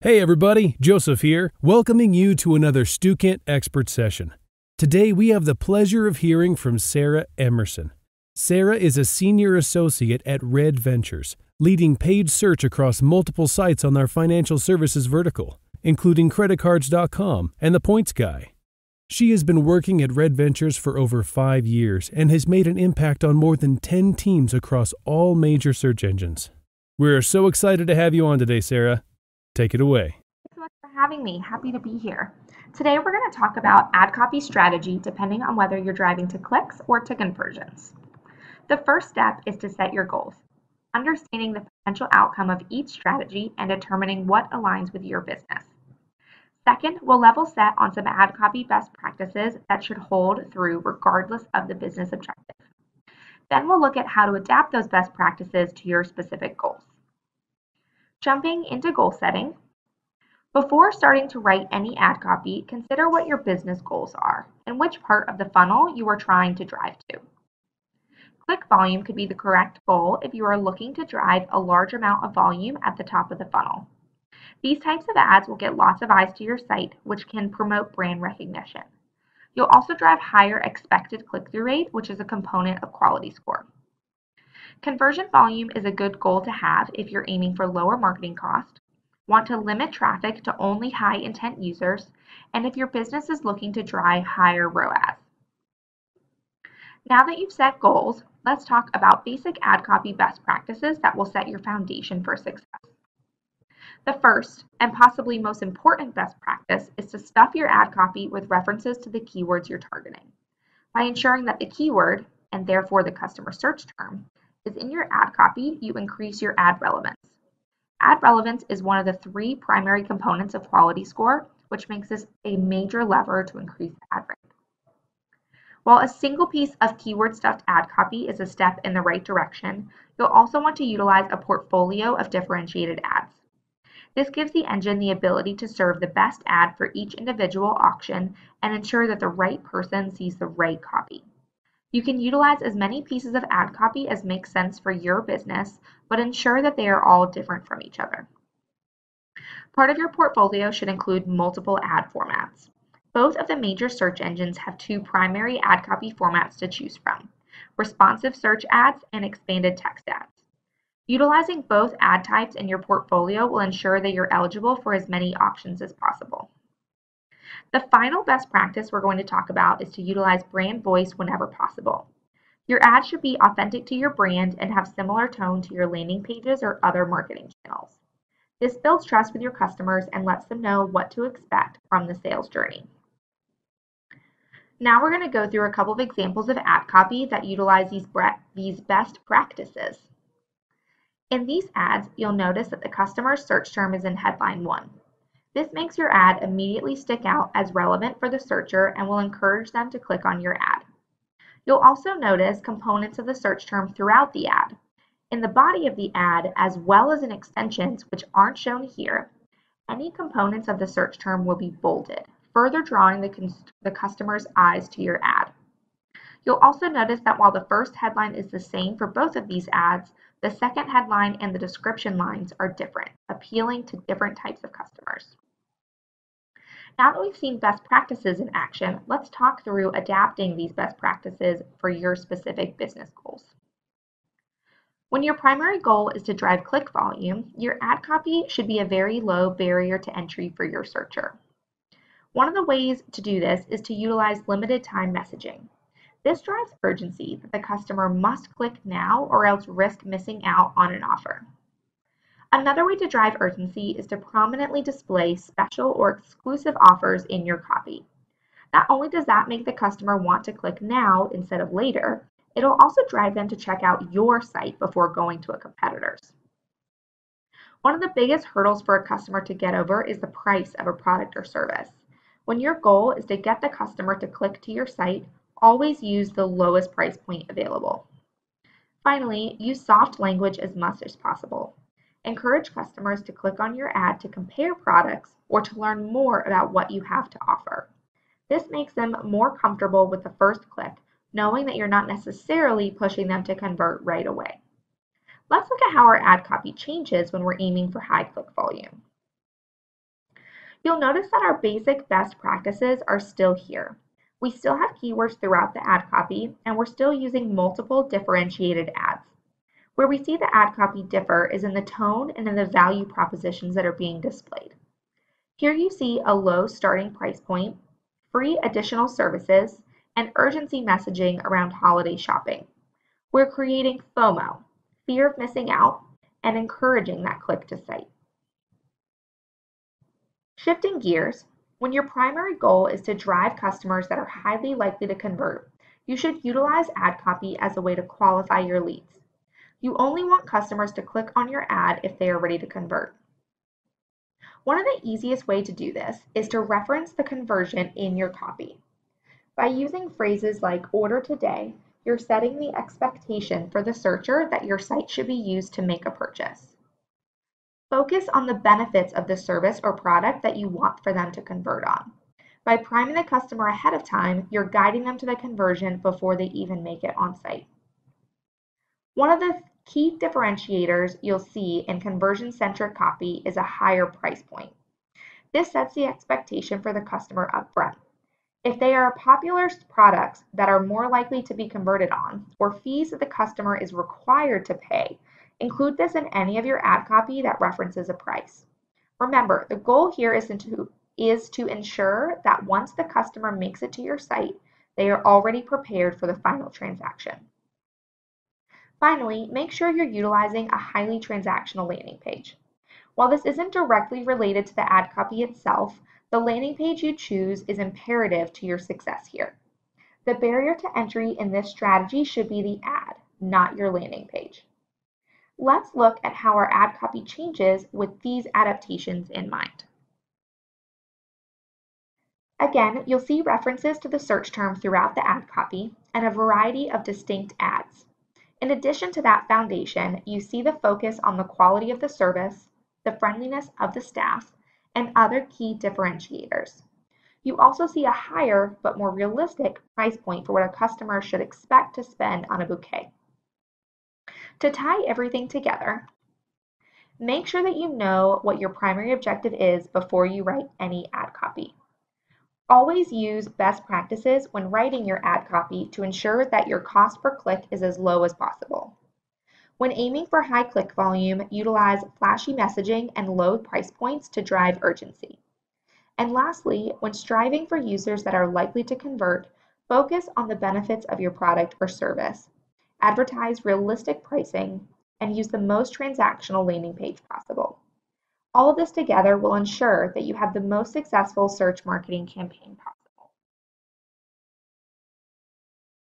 Hey everybody, Joseph here, welcoming you to another Stukent Expert Session. Today we have the pleasure of hearing from Sara Emerson. Sara is a senior associate at Red Ventures, leading paid search across multiple sites on their financial services vertical, including creditcards.com and the Points Guy. She has been working at Red Ventures for over five years and has made an impact on more than 10 teams across all major search engines. We're so excited to have you on today, Sara. Take it away. Thanks so much for having me. Happy to be here. Today we're going to talk about ad copy strategy depending on whether you're driving to clicks or to conversions. The first step is to set your goals, understanding the potential outcome of each strategy and determining what aligns with your business. Second, we'll level set on some ad copy best practices that should hold through regardless of the business objective. Then we'll look at how to adapt those best practices to your specific goals. Jumping into goal setting. Before starting to write any ad copy, consider what your business goals are and which part of the funnel you are trying to drive to. Click volume could be the correct goal if you are looking to drive a large amount of volume at the top of the funnel. These types of ads will get lots of eyes to your site, which can promote brand recognition. You'll also drive higher expected click-through rate, which is a component of quality score. Conversion volume is a good goal to have if you're aiming for lower marketing cost, want to limit traffic to only high intent users, and if your business is looking to drive higher ROAS. Now that you've set goals, let's talk about basic ad copy best practices that will set your foundation for success. The first, and possibly most important best practice, is to stuff your ad copy with references to the keywords you're targeting. By ensuring that the keyword, and therefore the customer search term, is in your ad copy, you increase your ad relevance. Ad relevance is one of the three primary components of quality score, which makes this a major lever to increase ad rank. While a single piece of keyword stuffed ad copy is a step in the right direction, you'll also want to utilize a portfolio of differentiated ads. This gives the engine the ability to serve the best ad for each individual auction and ensure that the right person sees the right copy. You can utilize as many pieces of ad copy as makes sense for your business, but ensure that they are all different from each other. Part of your portfolio should include multiple ad formats. Both of the major search engines have two primary ad copy formats to choose from, responsive search ads and expanded text ads. Utilizing both ad types in your portfolio will ensure that you're eligible for as many options as possible. The final best practice we're going to talk about is to utilize brand voice whenever possible. Your ad should be authentic to your brand and have similar tone to your landing pages or other marketing channels. This builds trust with your customers and lets them know what to expect from the sales journey. Now we're going to go through a couple of examples of ad copy that utilize these, these best practices. In these ads, you'll notice that the customer's search term is in headline 1. This makes your ad immediately stick out as relevant for the searcher and will encourage them to click on your ad. You'll also notice components of the search term throughout the ad. In the body of the ad, as well as in extensions, which aren't shown here, any components of the search term will be bolded, further drawing the, the customer's eyes to your ad. You'll also notice that while the first headline is the same for both of these ads, the second headline and the description lines are different, appealing to different types of customers. Now that we've seen best practices in action, let's talk through adapting these best practices for your specific business goals. When your primary goal is to drive click volume, your ad copy should be a very low barrier to entry for your searcher. One of the ways to do this is to utilize limited time messaging. This drives urgency that the customer must click now or else risk missing out on an offer. Another way to drive urgency is to prominently display special or exclusive offers in your copy. Not only does that make the customer want to click now instead of later, it'll also drive them to check out your site before going to a competitor's. One of the biggest hurdles for a customer to get over is the price of a product or service. When your goal is to get the customer to click to your site, always use the lowest price point available. Finally, use soft language as much as possible. Encourage customers to click on your ad to compare products or to learn more about what you have to offer. This makes them more comfortable with the first click, knowing that you're not necessarily pushing them to convert right away. Let's look at how our ad copy changes when we're aiming for high click volume. You'll notice that our basic best practices are still here. We still have keywords throughout the ad copy, and we're still using multiple differentiated ads. Where we see the ad copy differ is in the tone and in the value propositions that are being displayed. Here you see a low starting price point, free additional services, and urgency messaging around holiday shopping. We're creating FOMO, fear of missing out, and encouraging that click to site. Shifting gears, when your primary goal is to drive customers that are highly likely to convert, you should utilize ad copy as a way to qualify your leads. You only want customers to click on your ad if they are ready to convert. One of the easiest way to do this is to reference the conversion in your copy. By using phrases like order today, you're setting the expectation for the searcher that your site should be used to make a purchase. Focus on the benefits of the service or product that you want for them to convert on. By priming the customer ahead of time, you're guiding them to the conversion before they even make it on site. One of the key differentiators you'll see in conversion-centric copy is a higher price point. This sets the expectation for the customer upfront. If they are popular products that are more likely to be converted on, or fees that the customer is required to pay, include this in any of your ad copy that references a price. Remember, the goal here is to, is to ensure that once the customer makes it to your site, they are already prepared for the final transaction. Finally, make sure you're utilizing a highly transactional landing page. While this isn't directly related to the ad copy itself, the landing page you choose is imperative to your success here. The barrier to entry in this strategy should be the ad, not your landing page. Let's look at how our ad copy changes with these adaptations in mind. Again, you'll see references to the search term throughout the ad copy and a variety of distinct ads. In addition to that foundation, you see the focus on the quality of the service, the friendliness of the staff, and other key differentiators. You also see a higher but more realistic price point for what a customer should expect to spend on a bouquet. To tie everything together, make sure that you know what your primary objective is before you write any ad copy. Always use best practices when writing your ad copy to ensure that your cost per click is as low as possible. When aiming for high click volume, utilize flashy messaging and low price points to drive urgency. And lastly, when striving for users that are likely to convert, focus on the benefits of your product or service. Advertise realistic pricing and use the most transactional landing page possible. All of this together will ensure that you have the most successful search marketing campaign possible.